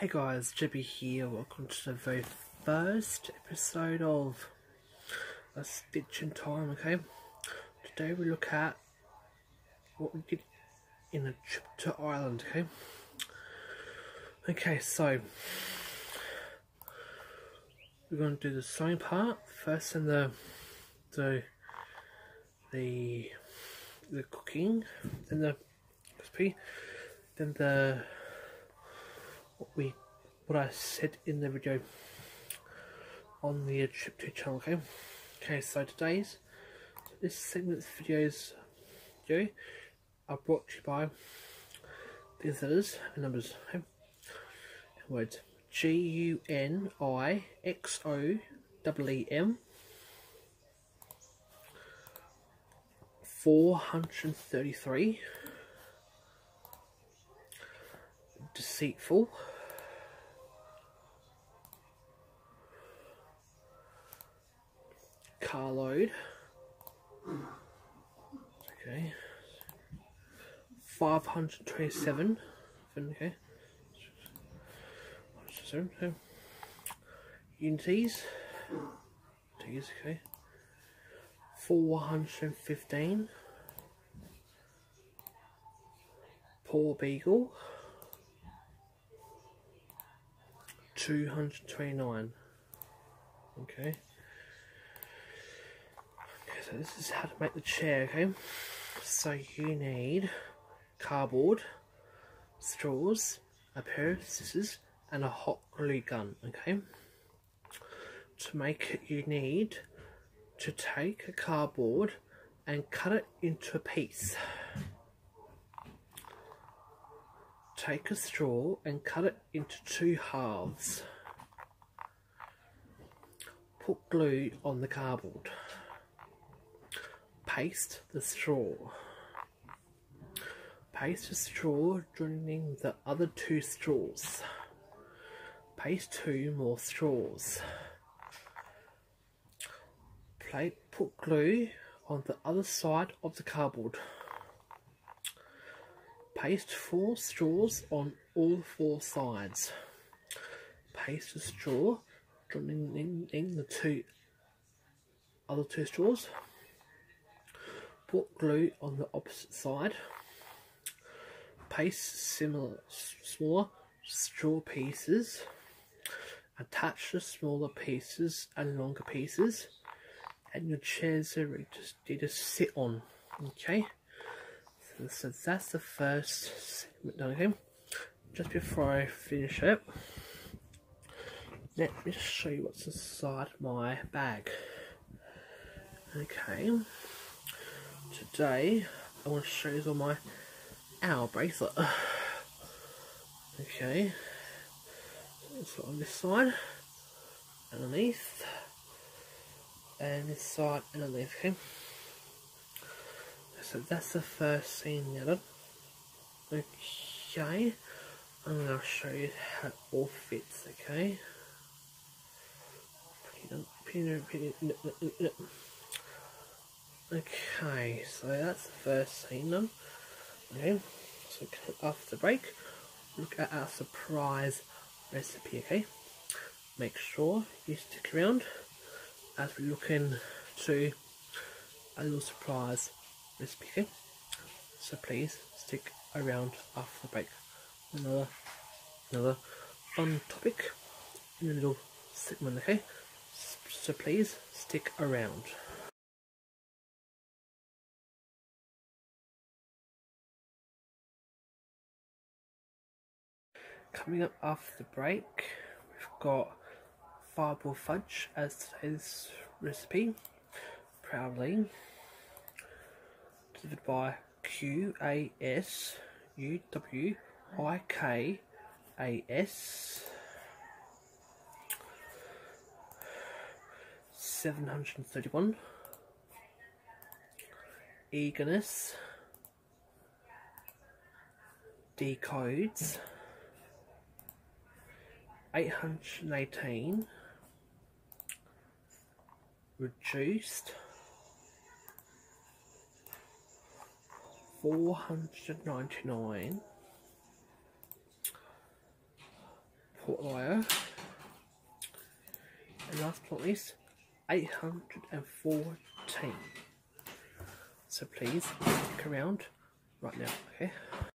Hey guys, Jibby here. Welcome to the very first episode of A Stitch in Time, okay? Today we look at what we did in a trip to Ireland, okay? Okay, so we're going to do the sewing part first and the the the the cooking, then the recipe, then the what we what I said in the video on the trip to channel. Okay, okay. So today's so this segment's videos video are brought to you by these letters and numbers. Okay? Words G U N I X O W E M. 433 deceitful. Carload. Okay. 527 okay. Okay. unities. Okay. 415 Poor Beagle 229 okay. Okay so this is how to make the chair okay? So you need cardboard straws a pair of scissors and a hot glue gun okay? To make it you need to take a cardboard and cut it into a piece Take a straw and cut it into two halves. Put glue on the cardboard. Paste the straw. Paste the straw joining the other two straws. Paste two more straws. Plate, put glue on the other side of the cardboard. Paste four straws on all four sides. Paste a straw, joining in, in the two other two straws. Put glue on the opposite side. Paste similar smaller straw pieces. Attach the smaller pieces and longer pieces, and your chairs are ready to sit on. Okay so that's the first segment done just before I finish it let me show you what's inside my bag. Okay. Today I want to show you all my owl bracelet. Okay. So on this side underneath and this side underneath okay so that's the first scene yellow. Okay, I'm to show you how it all fits, okay? Okay, so that's the first scene done. Okay, so after the break, look at our surprise recipe, okay? Make sure you stick around as we look into a little surprise recipe so please stick around after the break. Another another fun topic in a little segment okay? So please stick around. Coming up after the break we've got fireball fudge as today's recipe. Proudly delivered by Q A S U W I K A S. 731 eagerness. Decodes. 818 reduced 499 port wire. And last but not least, 814. So please, look around right now, okay?